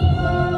Música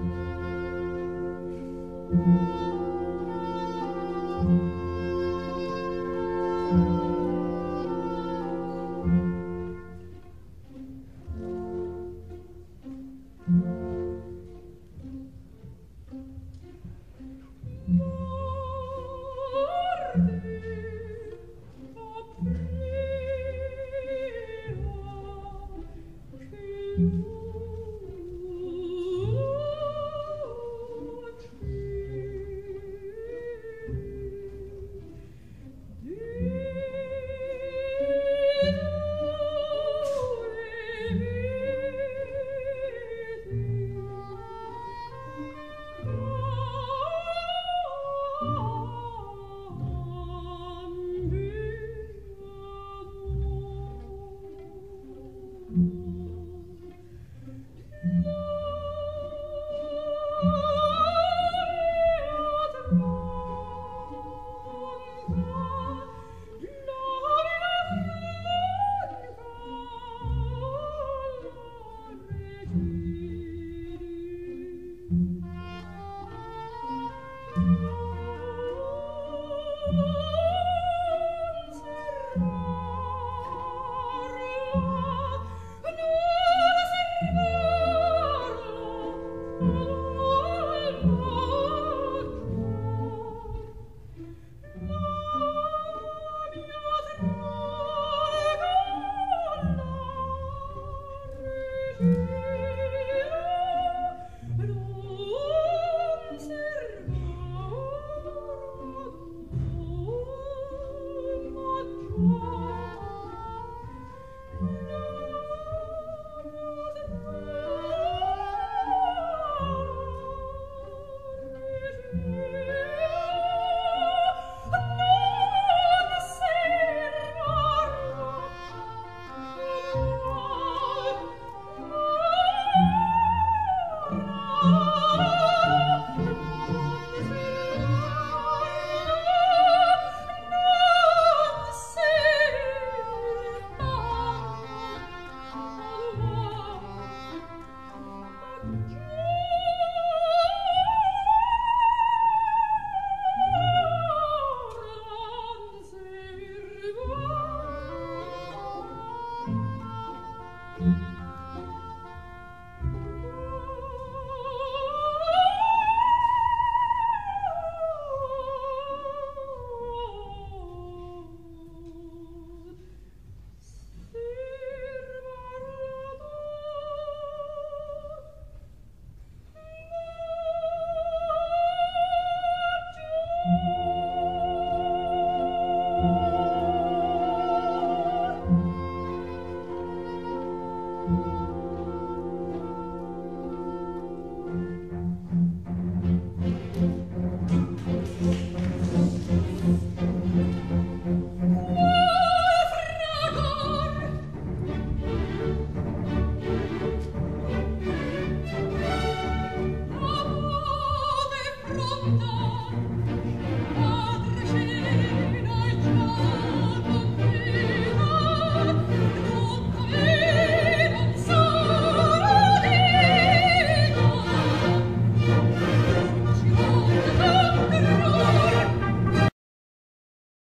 thank mm -hmm. you